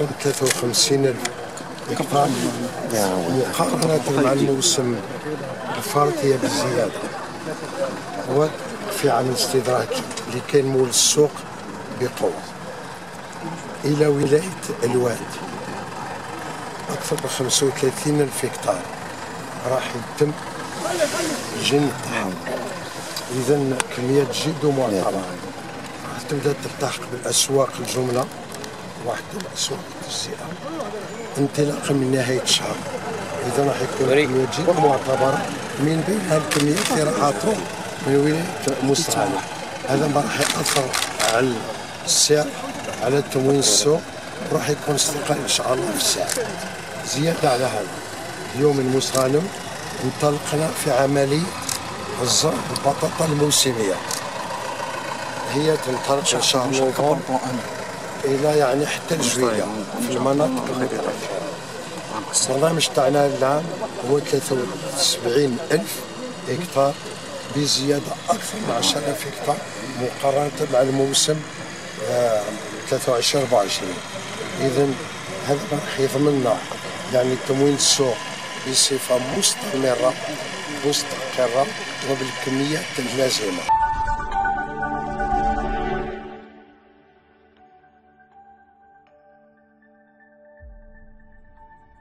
أكثر من 53 ألف. هكتار مقارنة مع الموسم الفارط هي بزيادة وفي عام الاستدراك اللي كان مول السوق بقوة. إلى ولاية الواد أكثر من 35 ألف هكتار. راح يتم جن الطحاوي إذا كميات جد معتبرة راح تبدأ تلتحق بالأسواق الجملة. وحتى الأسواق التجزئة انطلاقا من نهاية الشهر. إذا راح يكون جد معتبرة من بينها الكميات اللي راح تروح من ولاية مستعمل هذا ما راح يأثر على السعر على تموين السوق. راح يكون استقرار إن شاء الله في السعر. زيادة على هذا. اليوم المسغنم انطلقنا في عملية الزرع البطاطا الموسمية. هي تنطلق من شهر نوفمبر. إلى يعني حتى الجوية في المناطق المتأخرة البرنامج تاعنا العام هو 73 ألف هكتار بزيادة أكثر من 10000 هكتار مقارنة مع الموسم آه، 23 24 إذا هذا راح يضمن يعني تموين السوق بصفة مستمرة مستقرة وبالكميات اللازمة